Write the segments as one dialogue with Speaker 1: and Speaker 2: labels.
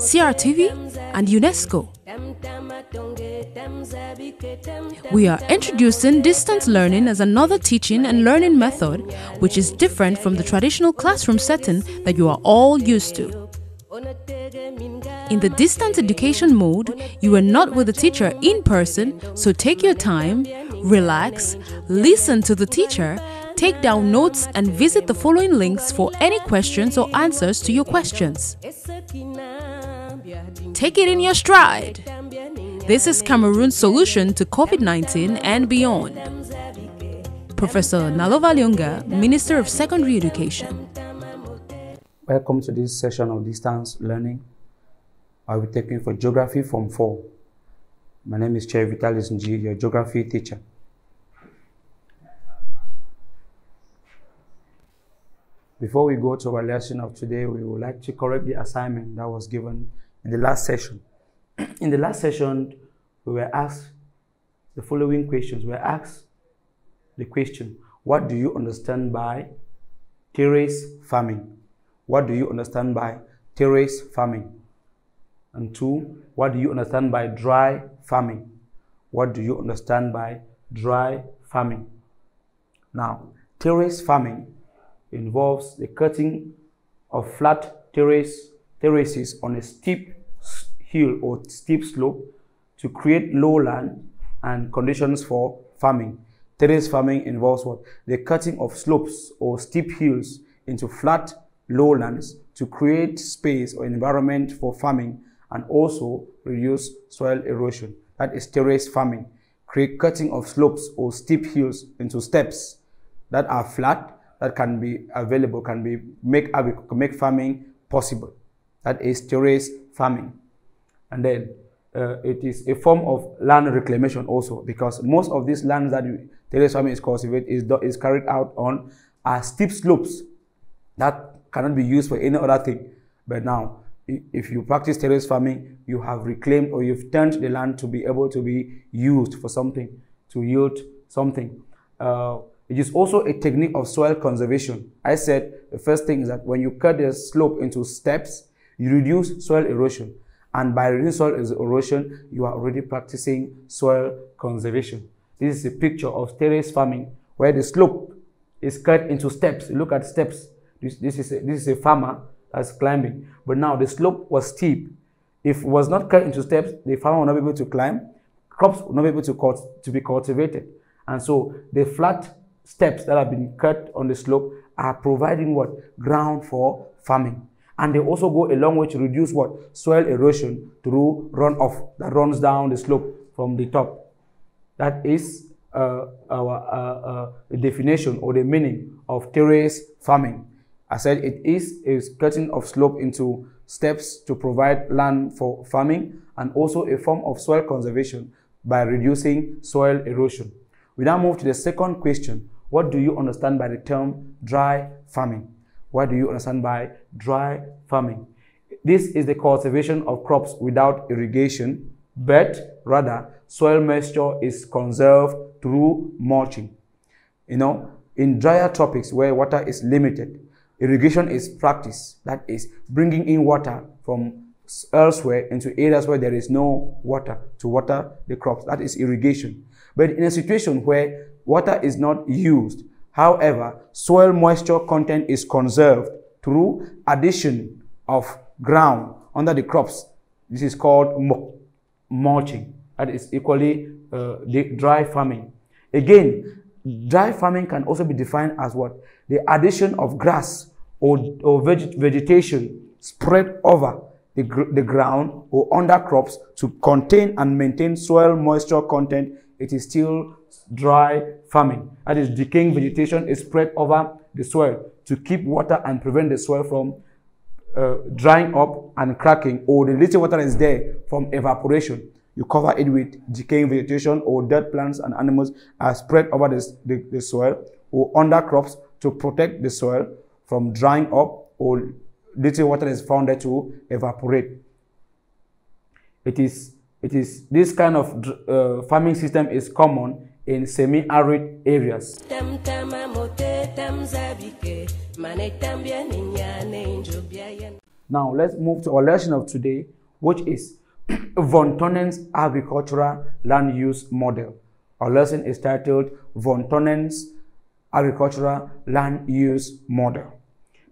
Speaker 1: CRTV, and UNESCO. We are introducing distance learning as another teaching and learning method which is different from the traditional classroom setting that you are all used to. In the distance education mode, you are not with the teacher in person, so take your time, relax, listen to the teacher, take down notes, and visit the following links for any questions or answers to your questions. Take it in your stride. This is Cameroon's solution to COVID 19 and beyond. Professor Nalova Lyonga, Minister of Secondary Education.
Speaker 2: Welcome to this session of distance learning. I'll be taking for Geography Form 4. My name is Chair Vitalis Nji, your Geography teacher. Before we go to our lesson of today, we would like to correct the assignment that was given in the last session. in the last session, we were asked the following questions. We were asked the question, what do you understand by terrace farming? What do you understand by terrace farming? And two, what do you understand by dry farming? What do you understand by dry farming? Now, terrace farming involves the cutting of flat terrace, terraces on a steep hill or steep slope to create lowland and conditions for farming. Terrace farming involves what? The cutting of slopes or steep hills into flat lowlands to create space or environment for farming and also reduce soil erosion. That is terrace farming. Create cutting of slopes or steep hills into steps that are flat that can be available, can be make make farming possible. That is terrace farming. And then uh, it is a form of land reclamation also because most of these lands that terrace farming is cultivated is, is carried out on are steep slopes that cannot be used for any other thing. But now, if you practice terrace farming, you have reclaimed or you've turned the land to be able to be used for something, to yield something. Uh, it is also a technique of soil conservation. I said the first thing is that when you cut the slope into steps, you reduce soil erosion. And by reducing soil erosion, you are already practicing soil conservation. This is a picture of terrace farming where the slope is cut into steps. Look at steps. This, this, is, a, this is a farmer that's climbing. But now the slope was steep. If it was not cut into steps, the farmer will not be able to climb. Crops will not be able to, to be cultivated. And so the flat steps that have been cut on the slope are providing what? Ground for farming. And they also go a long way to reduce what? Soil erosion through runoff that runs down the slope from the top. That is uh, our uh, uh, definition or the meaning of terrace farming. I said it is a cutting of slope into steps to provide land for farming and also a form of soil conservation by reducing soil erosion. We now move to the second question. What do you understand by the term dry farming? What do you understand by dry farming? This is the cultivation of crops without irrigation, but rather soil moisture is conserved through mulching. You know, in drier tropics where water is limited, irrigation is practiced. That is bringing in water from elsewhere into areas where there is no water to water the crops. That is irrigation. But in a situation where water is not used, However, soil moisture content is conserved through addition of ground under the crops. This is called mulching. That is equally uh, dry farming. Again, dry farming can also be defined as what? The addition of grass or, or veget vegetation spread over the, the ground or under crops to contain and maintain soil moisture content. It is still dry farming. That is, decaying vegetation is spread over the soil to keep water and prevent the soil from uh, drying up and cracking or the little water is there from evaporation. You cover it with decaying vegetation or dead plants and animals are spread over the, the, the soil or under crops to protect the soil from drying up or little water is found there to evaporate. It is, it is this kind of uh, farming system is common in semi-arid areas. Now let's move to our lesson of today, which is von Thunen's agricultural land use model. Our lesson is titled von Thunen's agricultural land use model.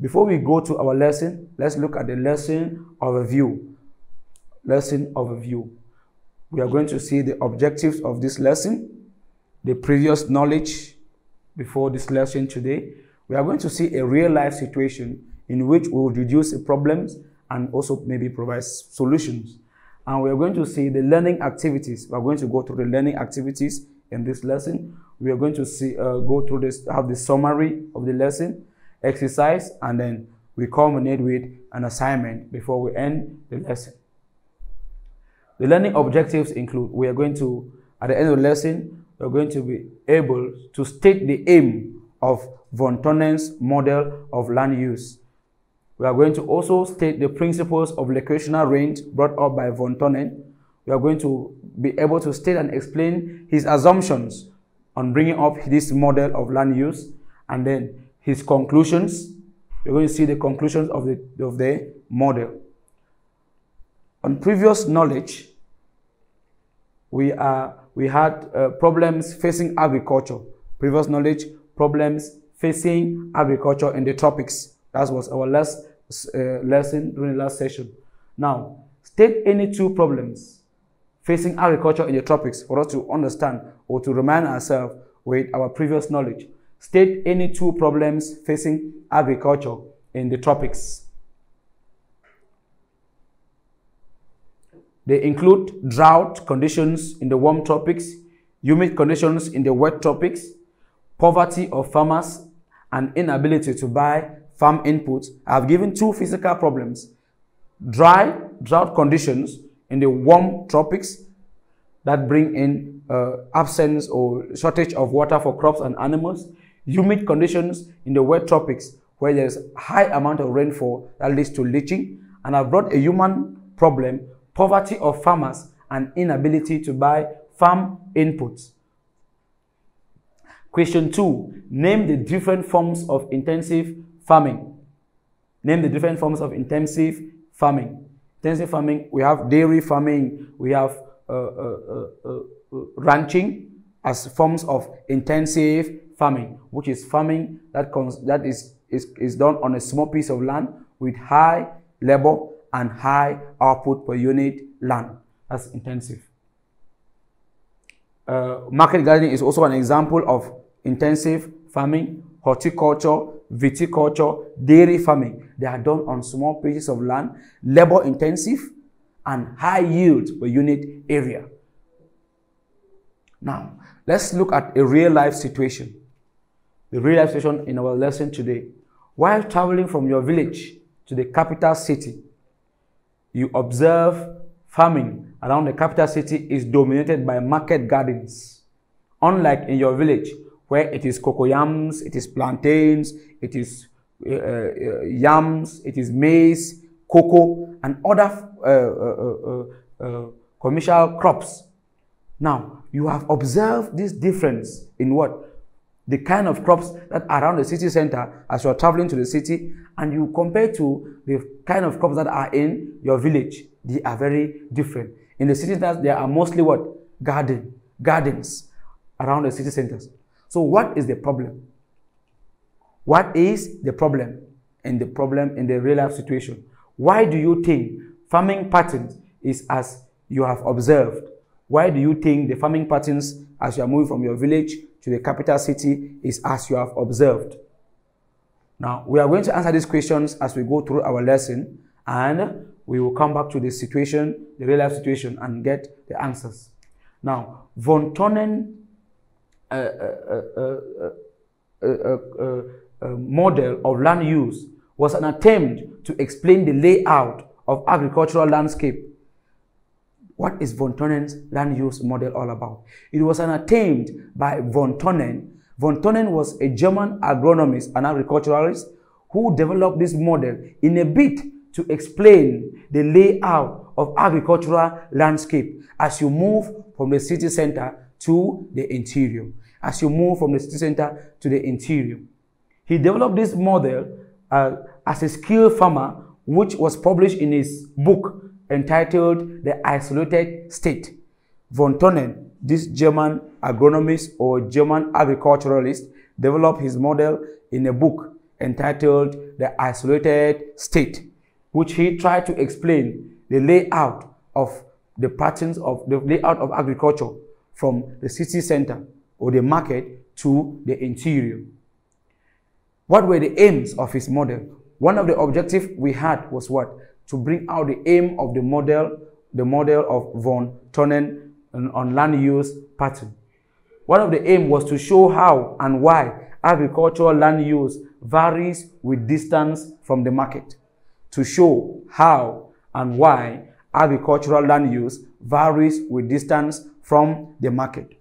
Speaker 2: Before we go to our lesson, let's look at the lesson overview. Lesson overview. We are going to see the objectives of this lesson, the previous knowledge before this lesson today. We are going to see a real life situation in which we will reduce the problems and also maybe provide solutions. And we are going to see the learning activities. We are going to go through the learning activities in this lesson. We are going to see uh, go through this, have the summary of the lesson, exercise, and then we culminate with an assignment before we end the lesson. The learning objectives include we are going to, at the end of the lesson, we're going to be able to state the aim of von Thunen's model of land use. We are going to also state the principles of locational range brought up by von Thunen. We are going to be able to state and explain his assumptions on bringing up this model of land use and then his conclusions. We're going to see the conclusions of the, of the model. On previous knowledge, we, are, we had uh, problems facing agriculture. Previous knowledge, problems facing agriculture in the tropics. That was our last uh, lesson during the last session. Now, state any two problems facing agriculture in the tropics for us to understand or to remind ourselves with our previous knowledge. State any two problems facing agriculture in the tropics. They include drought conditions in the warm tropics, humid conditions in the wet tropics, poverty of farmers, and inability to buy farm inputs, I have given two physical problems. Dry, drought conditions in the warm tropics that bring in uh, absence or shortage of water for crops and animals. Humid conditions in the wet tropics where there's high amount of rainfall that leads to leaching. And I've brought a human problem, poverty of farmers and inability to buy farm inputs. Question two, name the different forms of intensive farming. Name the different forms of intensive farming. Intensive farming, we have dairy farming, we have uh, uh, uh, uh, ranching as forms of intensive farming, which is farming that, comes that is, is, is done on a small piece of land with high labor and high output per unit land. That's intensive. Uh, market gardening is also an example of intensive farming, horticulture, viticulture, dairy farming. They are done on small pieces of land, labor intensive, and high yield per unit area. Now, let's look at a real life situation. The real life situation in our lesson today. While traveling from your village to the capital city, you observe farming around the capital city is dominated by market gardens. Unlike in your village, where it is cocoyams, it is plantains, it is uh, uh, yams, it is maize, cocoa, and other uh, uh, uh, uh, commercial crops. Now, you have observed this difference in what? The kind of crops that are around the city center as you are traveling to the city, and you compare to the kind of crops that are in your village. They are very different. In the city centers, there are mostly what? Garden, gardens around the city centers. So what is the problem? What is the problem in the problem in the real life situation? Why do you think farming patterns is as you have observed? Why do you think the farming patterns as you are moving from your village to the capital city is as you have observed? Now, we are going to answer these questions as we go through our lesson and we will come back to the situation, the real life situation and get the answers. Now, von Thunen a, uh, uh, uh, model of land use was an attempt to explain the layout of agricultural landscape what is von Thunen's land use model all about? It was an attempt by von Thunen. Von Thunen was a German agronomist and agriculturalist who developed this model in a bid to explain the layout of agricultural landscape as you move from the city center to the interior. As you move from the city center to the interior. He developed this model uh, as a skilled farmer, which was published in his book entitled The Isolated State. Von Thunen, this German agronomist or German agriculturalist, developed his model in a book entitled The Isolated State, which he tried to explain the layout of the patterns of the layout of agriculture from the city center or the market to the interior. What were the aims of his model? One of the objectives we had was what? To bring out the aim of the model, the model of von Thunen on land use pattern. One of the aim was to show how and why agricultural land use varies with distance from the market. To show how and why agricultural land use varies with distance from the market.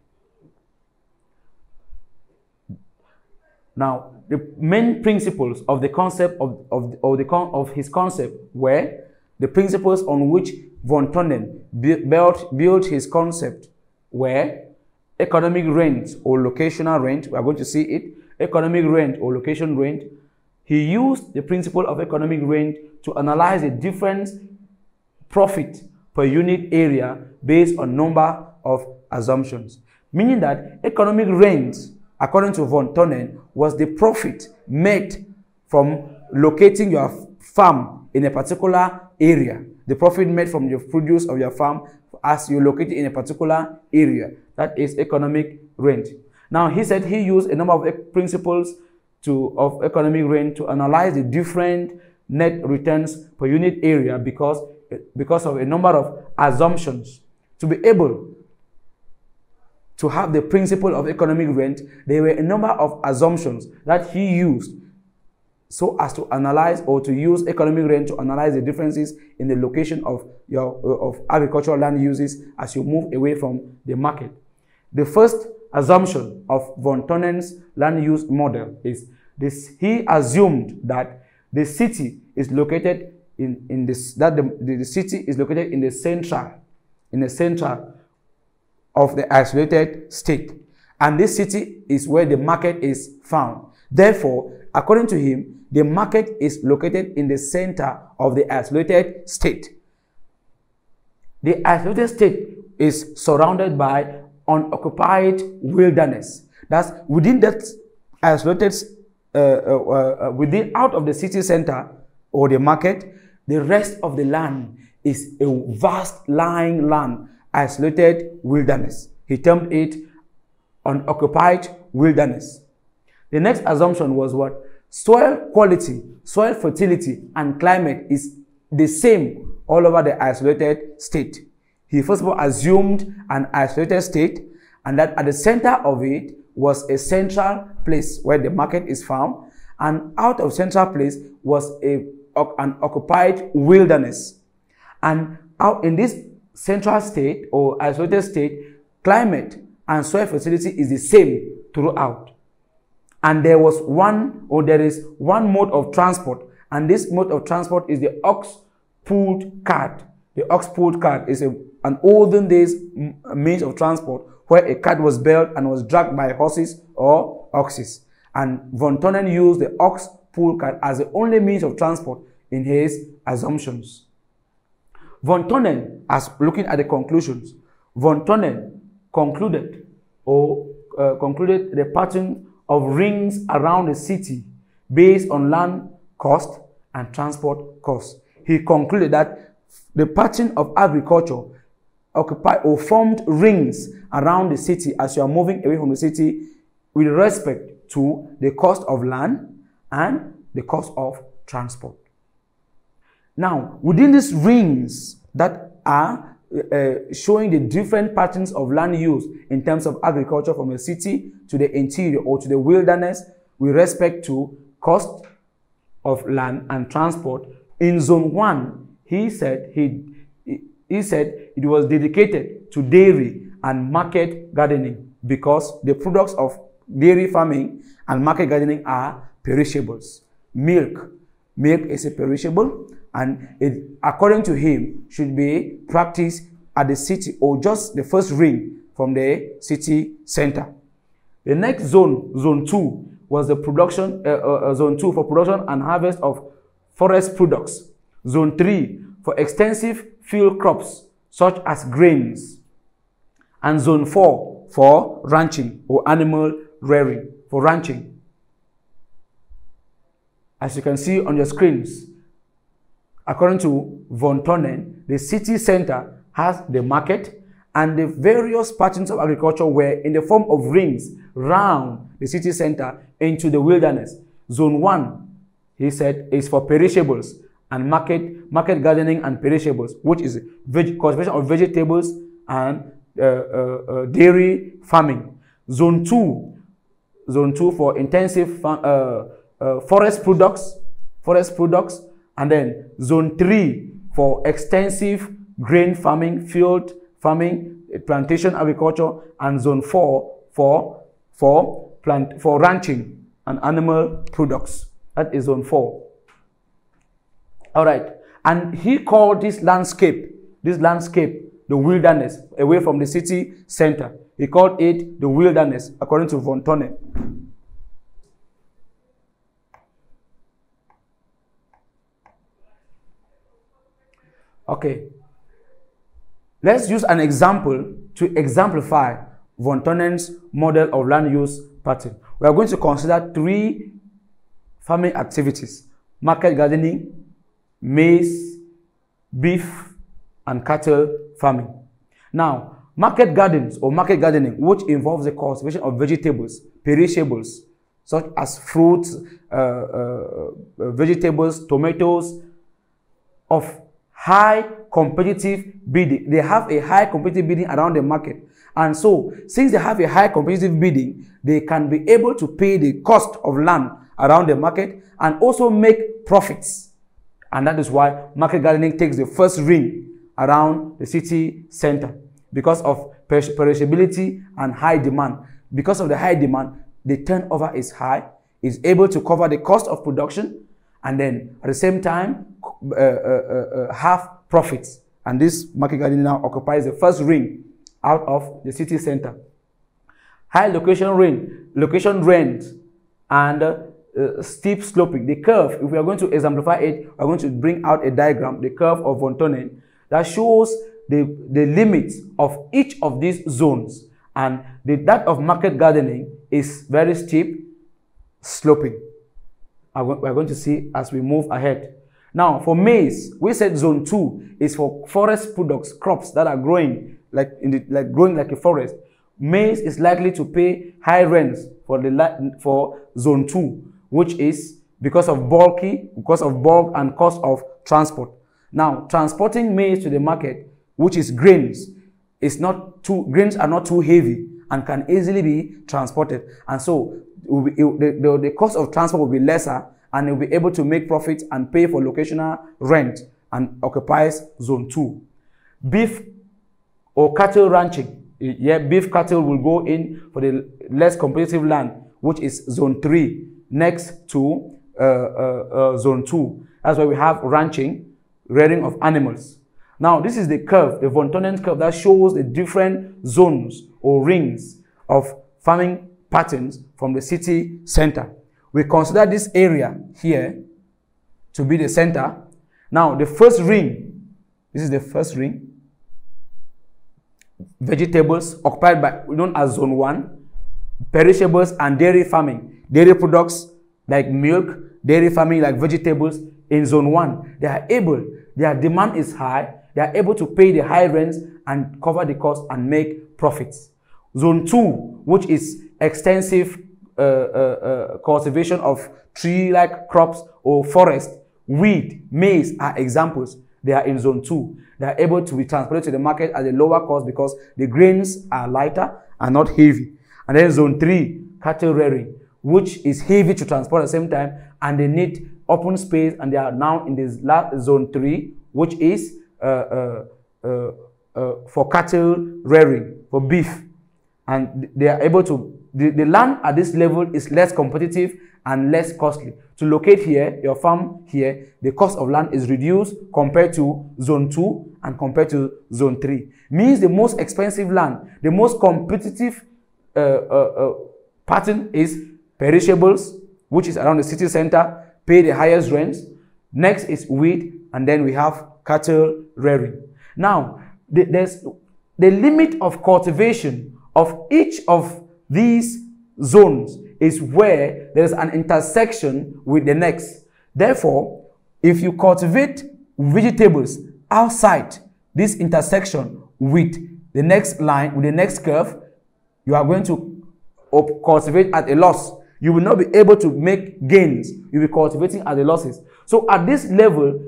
Speaker 2: Now, the main principles of the concept of, of, of, the, of his concept were the principles on which von Thunen built, built his concept were economic rent or locational rent. We are going to see it. Economic rent or location rent. He used the principle of economic rent to analyze the difference profit per unit area based on number of assumptions. Meaning that economic rent according to von Thunen, was the profit made from locating your farm in a particular area. The profit made from the produce of your farm as you locate it in a particular area. That is economic rent. Now, he said he used a number of principles to, of economic rent to analyze the different net returns per unit area because, because of a number of assumptions to be able to have the principle of economic rent, there were a number of assumptions that he used so as to analyze or to use economic rent to analyze the differences in the location of your of agricultural land uses as you move away from the market. The first assumption of von Thunen's land use model is this he assumed that the city is located in, in this that the, the, the city is located in the central in the central of the isolated state. And this city is where the market is found. Therefore, according to him, the market is located in the center of the isolated state. The isolated state is surrounded by unoccupied wilderness. That's within that isolated, uh, uh, uh, within out of the city center or the market, the rest of the land is a vast lying land isolated wilderness. He termed it unoccupied wilderness. The next assumption was what? Soil quality, soil fertility, and climate is the same all over the isolated state. He first of all assumed an isolated state and that at the center of it was a central place where the market is found and out of central place was a, an occupied wilderness. And out in this central state or isolated state, climate and soil fertility is the same throughout. And there was one, or there is one mode of transport, and this mode of transport is the ox pulled cart. The ox pulled cart is a, an olden days means of transport where a cart was built and was dragged by horses or oxes. And von Thunen used the ox pulled cart as the only means of transport in his assumptions. Von Thunen, as looking at the conclusions, von Thunen concluded or uh, concluded the pattern of rings around the city based on land cost and transport cost. He concluded that the pattern of agriculture occupied or formed rings around the city as you are moving away from the city with respect to the cost of land and the cost of transport. Now, within these rings that are uh, showing the different patterns of land use in terms of agriculture from the city to the interior or to the wilderness with respect to cost of land and transport. In zone one, he said he, he said it was dedicated to dairy and market gardening because the products of dairy farming and market gardening are perishables. Milk, milk is a perishable, and it, according to him, should be practiced at the city or just the first ring from the city center. The next zone, zone two, was the production, uh, uh, uh, zone two for production and harvest of forest products. Zone three for extensive field crops such as grains. And zone four for ranching or animal rearing, for ranching. As you can see on your screens, according to Von Thunen, the city center has the market and the various patterns of agriculture were in the form of rings round the city center into the wilderness. Zone 1, he said, is for perishables and market, market gardening and perishables, which is veg, cultivation of vegetables and uh, uh, uh, dairy farming. Zone 2, zone 2 for intensive uh, uh, forest products, forest products, and then zone 3 for extensive grain farming, field farming, eh, plantation agriculture, and zone 4 for, for, plant, for ranching and animal products. That is zone 4. All right. And he called this landscape, this landscape, the wilderness, away from the city center. He called it the wilderness, according to Von Thunen. Okay. Let's use an example to exemplify Von Thunen's model of land use pattern. We are going to consider three farming activities. Market gardening, maize, beef, and cattle farming. Now, market gardens or market gardening, which involves the cultivation of vegetables, perishables, such as fruits, uh, uh, uh, vegetables, tomatoes, of high competitive bidding. They have a high competitive bidding around the market. And so, since they have a high competitive bidding, they can be able to pay the cost of land around the market and also make profits. And that is why market gardening takes the first ring around the city center because of perishability and high demand. Because of the high demand, the turnover is high, is able to cover the cost of production, and then at the same time, uh, uh, uh, have profits. And this market gardening now occupies the first ring out of the city center. High location rent, location rent, and uh, uh, steep sloping. The curve, if we are going to exemplify it, we're going to bring out a diagram, the curve of Von Thunen, that shows the, the limits of each of these zones. And the, that of market gardening is very steep, sloping. We're going to see as we move ahead. Now, for maize, we said zone two is for forest products, crops that are growing like in the, like growing like a forest. Maize is likely to pay high rents for the for zone two, which is because of bulky, because of bulk and cost of transport. Now, transporting maize to the market, which is grains, is not too grains are not too heavy and can easily be transported, and so it, the, the, the cost of transport will be lesser and you'll be able to make profit and pay for locational rent and occupies zone 2. Beef or cattle ranching. Yeah, beef cattle will go in for the less competitive land, which is zone 3, next to uh, uh, uh, zone 2. That's why we have ranching, rearing of animals. Now, this is the curve, the Von Thunen curve that shows the different zones or rings of farming patterns from the city center. We consider this area here to be the center. Now, the first ring, this is the first ring, vegetables occupied by known as zone 1, perishables and dairy farming, dairy products like milk, dairy farming like vegetables in zone 1. They are able, their demand is high, they are able to pay the high rents and cover the cost and make profits. Zone 2, which is extensive uh, uh, uh, cultivation of tree-like crops or forest, wheat, maize are examples. They are in zone 2. They are able to be transported to the market at a lower cost because the grains are lighter and not heavy. And then zone 3, cattle rearing, which is heavy to transport at the same time and they need open space and they are now in this last zone 3, which is uh, uh, uh, uh, for cattle rearing, for beef. And they are able to, the, the land at this level is less competitive and less costly. To locate here, your farm here, the cost of land is reduced compared to zone 2 and compared to zone 3. Means the most expensive land, the most competitive uh, uh, uh, pattern is perishables, which is around the city center, pay the highest rents. Next is wheat, and then we have cattle rearing. Now, the, there's the limit of cultivation of each of these zones is where there is an intersection with the next. Therefore, if you cultivate vegetables outside this intersection with the next line, with the next curve, you are going to cultivate at a loss. You will not be able to make gains. You'll be cultivating at the losses. So at this level,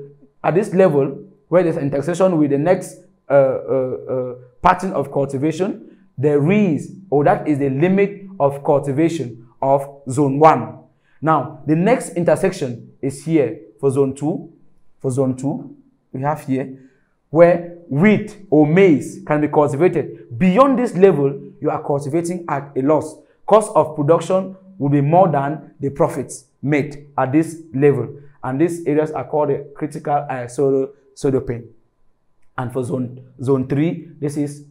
Speaker 2: at this level, where there's intersection with the next uh, uh, uh, pattern of cultivation, there is, or that is the limit of cultivation of zone 1. Now, the next intersection is here for zone 2. For zone 2, we have here where wheat or maize can be cultivated. Beyond this level, you are cultivating at a loss. Cost of production will be more than the profits made at this level. And these areas are called the critical uh, isodapane. And for zone, zone 3, this is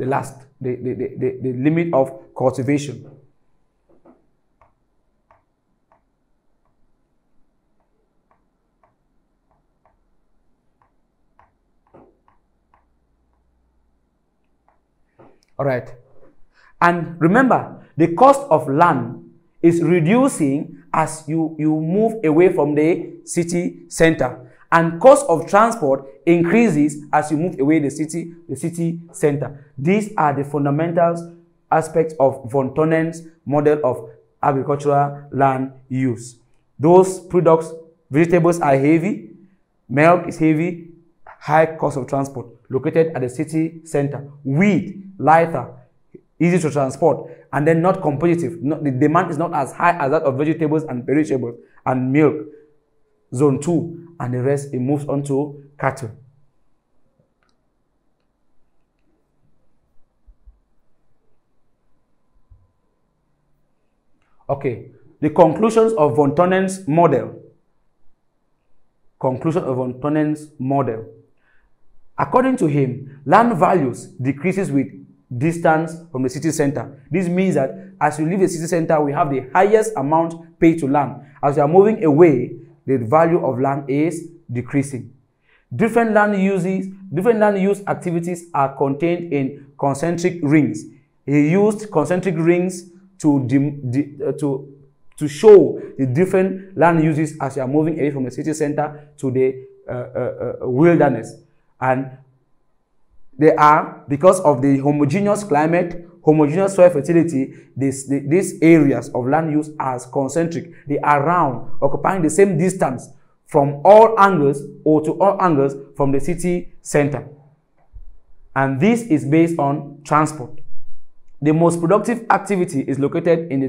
Speaker 2: the last, the, the, the, the limit of cultivation. All right. And remember, the cost of land is reducing as you, you move away from the city center. And cost of transport increases as you move away the city, the city center. These are the fundamentals aspects of von Thunen's model of agricultural land use. Those products, vegetables are heavy, milk is heavy, high cost of transport, located at the city center. Wheat, lighter, easy to transport, and then not competitive. Not, the demand is not as high as that of vegetables and perishables and milk. Zone 2, and the rest, it moves on to cattle. Okay, the conclusions of von Thunen's model. Conclusion of von Thunen's model. According to him, land values decreases with distance from the city center. This means that as you leave the city center, we have the highest amount paid to land. As you are moving away, the value of land is decreasing. Different land uses, different land use activities are contained in concentric rings. He used concentric rings to, uh, to, to show the different land uses as you are moving away from the city center to the uh, uh, uh wilderness. And they are, because of the homogeneous climate, homogeneous soil fertility, this, the, these areas of land use as concentric. They are round, occupying the same distance from all angles or to all angles from the city center. And this is based on transport. The most productive activity is located in the,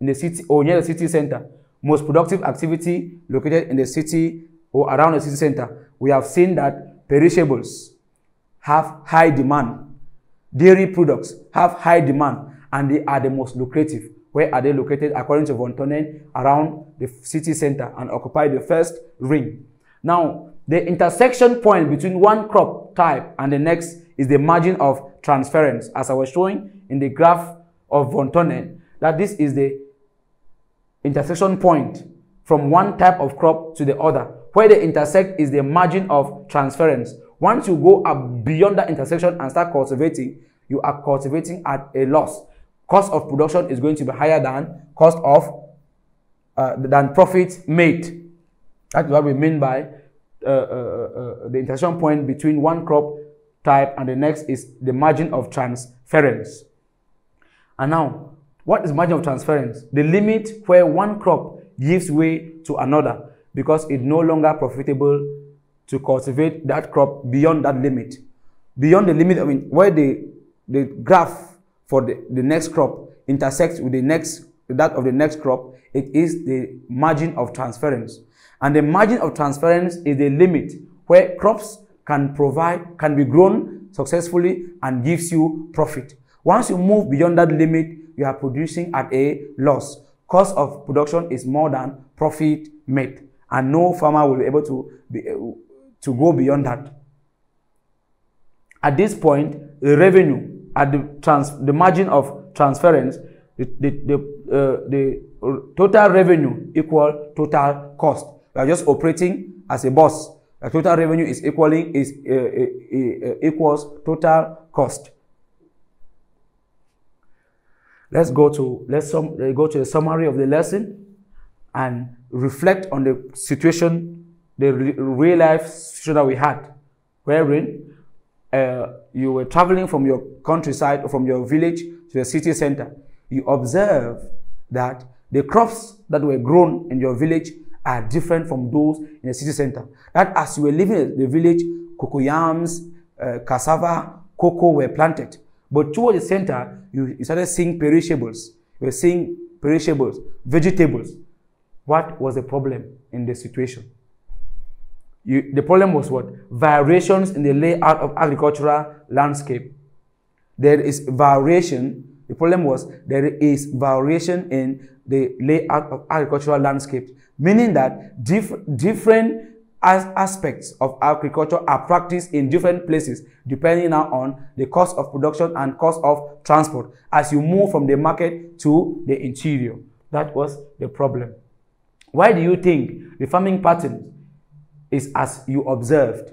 Speaker 2: in the city or near the city center. Most productive activity located in the city or around the city center. We have seen that perishables have high demand. Dairy products have high demand and they are the most lucrative. Where are they located? According to von Thunen, around the city center and occupy the first ring. Now, the intersection point between one crop type and the next is the margin of transference. As I was showing in the graph of von Thunen, that this is the intersection point from one type of crop to the other. Where they intersect is the margin of transference. Once you go up beyond that intersection and start cultivating, you are cultivating at a loss. Cost of production is going to be higher than cost of uh, than profit made. That's what we mean by uh, uh, uh, the intersection point between one crop type and the next is the margin of transference. And now, what is margin of transference? The limit where one crop gives way to another because it's no longer profitable to cultivate that crop beyond that limit. Beyond the limit, I mean, where the, the graph for the, the next crop intersects with the next that of the next crop, it is the margin of transference. And the margin of transference is the limit where crops can provide, can be grown successfully and gives you profit. Once you move beyond that limit, you are producing at a loss. Cost of production is more than profit made, and no farmer will be able to be, to go beyond that. At this point, the revenue at the trans, the margin of transference, the, the, the, uh, the total revenue equal total cost. We are just operating as a boss. The total revenue is equaling is uh, uh, uh equals total cost. Let's go to let's sum, go to the summary of the lesson and reflect on the situation, the real life situation that we had, wherein uh, you were traveling from your countryside or from your village to the city center. You observe that the crops that were grown in your village are different from those in the city center. That as you were living in the village, cocoyams, uh, cassava, cocoa were planted. But towards the center, you, you started seeing perishables. You were seeing perishables, vegetables. What was the problem in the situation? You, the problem was what? Variations in the layout of agricultural landscape. There is variation. The problem was there is variation in the layout of agricultural landscape, meaning that diff different as aspects of agriculture are practiced in different places depending now on the cost of production and cost of transport as you move from the market to the interior. That was the problem. Why do you think the farming pattern is as you observed?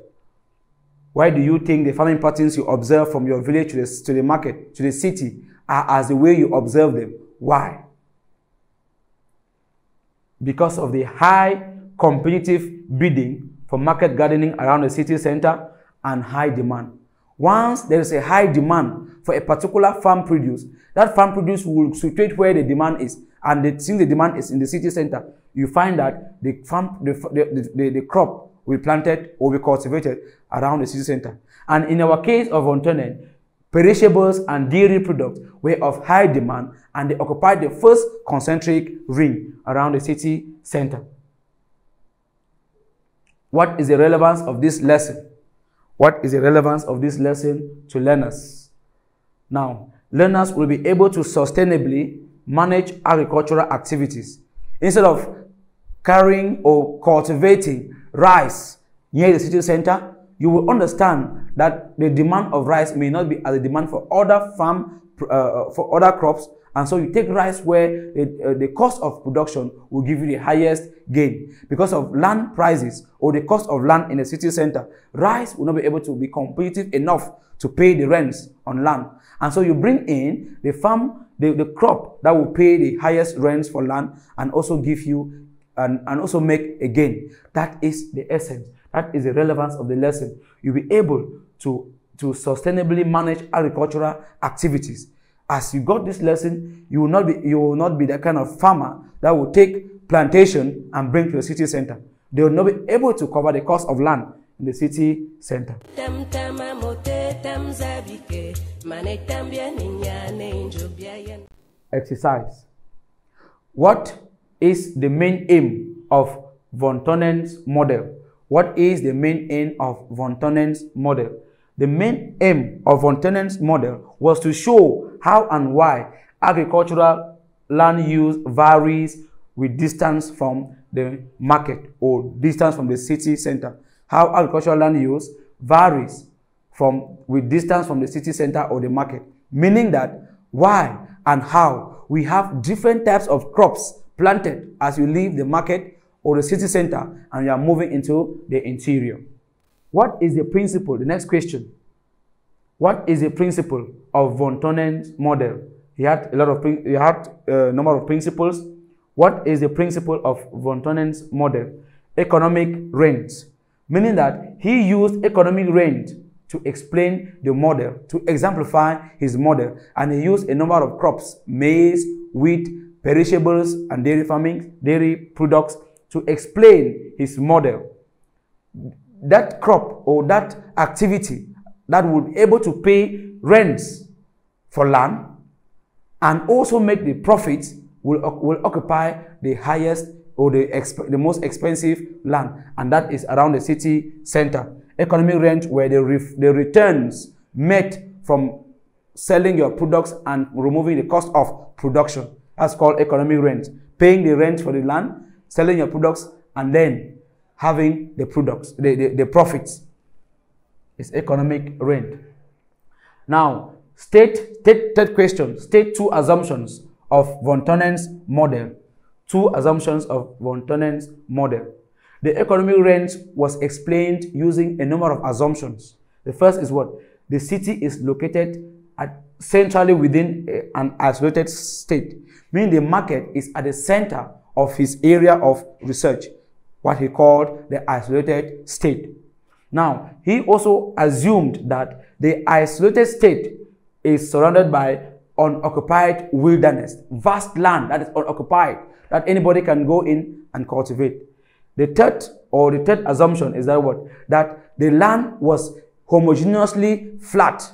Speaker 2: Why do you think the farming patterns you observe from your village to the, to the market, to the city, are as the way you observe them? Why? Because of the high competitive bidding for market gardening around the city center and high demand. Once there is a high demand for a particular farm produce, that farm produce will situate where the demand is. And the, since the demand is in the city center, you find that the farm, the, the, the, the crop will be planted or be cultivated around the city center. And in our case of Von Thunen, perishables and dairy products were of high demand and they occupied the first concentric ring around the city center. What is the relevance of this lesson? What is the relevance of this lesson to learners? Now, learners will be able to sustainably manage agricultural activities instead of carrying or cultivating rice near the city center. You will understand that the demand of rice may not be as the demand for other farm uh, for other crops and so you take rice where the, uh, the cost of production will give you the highest gain. Because of land prices or the cost of land in the city center, rice will not be able to be competitive enough to pay the rents on land. And so you bring in the farm, the, the crop that will pay the highest rents for land and also give you and, and also make again. That is the essence. That is the relevance of the lesson. You'll be able to, to sustainably manage agricultural activities as you got this lesson, you will not be you will not be the kind of farmer that will take plantation and bring to the city center. They will not be able to cover the cost of land in the city center. Exercise. What is the main aim of von Thunen's model? What is the main aim of von Thunen's model? The main aim of von Thunen's model was to show how and why agricultural land use varies with distance from the market or distance from the city center. How agricultural land use varies from with distance from the city center or the market. Meaning that why and how we have different types of crops planted as you leave the market or the city center and you are moving into the interior. What is the principle? The next question. What is the principle of von Thunen's model? He had a lot of he had a number of principles. What is the principle of von Thunen's model? Economic rent, meaning that he used economic rent to explain the model, to exemplify his model, and he used a number of crops, maize, wheat, perishables, and dairy farming, dairy products to explain his model that crop or that activity that will be able to pay rents for land and also make the profits will, will occupy the highest or the, the most expensive land and that is around the city center Economic rent where the, the returns made from selling your products and removing the cost of production. That's called economic rent. Paying the rent for the land, selling your products, and then having the products, the, the, the profits. It's economic rent. Now, state, state, third question, state two assumptions of von Thunen's model. Two assumptions of von Thunen's model. The economic rent was explained using a number of assumptions. The first is what? The city is located at centrally within a, an isolated state, meaning the market is at the center of his area of research, what he called the isolated state. Now, he also assumed that the isolated state is surrounded by unoccupied wilderness, vast land that is unoccupied, that anybody can go in and cultivate. The third or the third assumption is that what? That the land was homogeneously flat.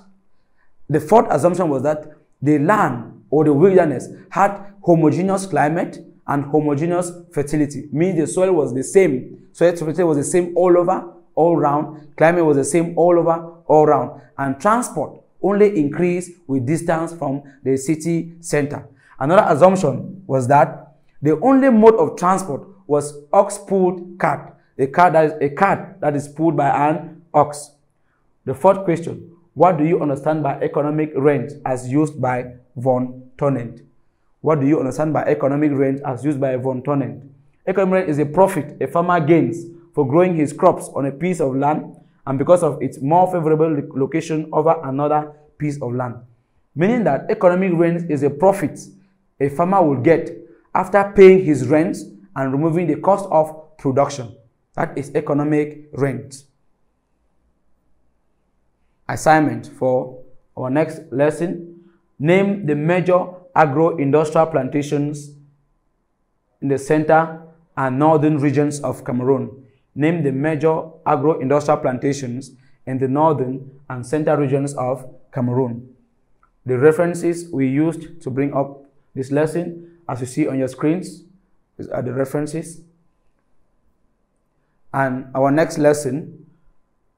Speaker 2: The fourth assumption was that the land or the wilderness had homogeneous climate and homogeneous fertility, meaning the soil was the same. Soil fertility was the same all over, all round. Climate was the same all over, all round. And transport only increased with distance from the city center. Another assumption was that the only mode of transport was ox-pulled cart, a cart that is a cart that is pulled by an ox. The fourth question, what do you understand by economic rent as used by von Thunen? What do you understand by economic rent as used by von Thunen? Economic rent is a profit a farmer gains for growing his crops on a piece of land and because of its more favorable location over another piece of land. Meaning that economic rent is a profit a farmer will get after paying his rent and removing the cost of production. That is economic rent. Assignment for our next lesson. Name the major agro-industrial plantations in the center and northern regions of Cameroon. Name the major agro-industrial plantations in the northern and center regions of Cameroon. The references we used to bring up this lesson, as you see on your screens, are the references. And our next lesson,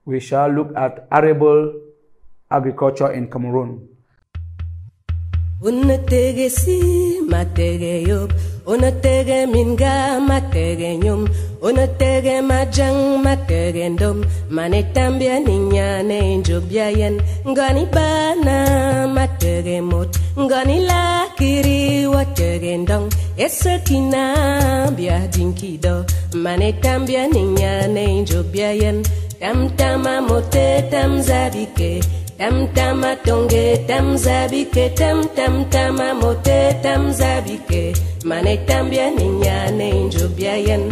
Speaker 2: we shall look at arable agriculture in Cameroon.
Speaker 3: Minga matege majang matege ndom, ngani bana matege mot, ngani watege ndong, esekina bia dinkido, Tam tama tonge tam zabike tam tam tama mote tam zabike. Mane tambia ninyane njobia yen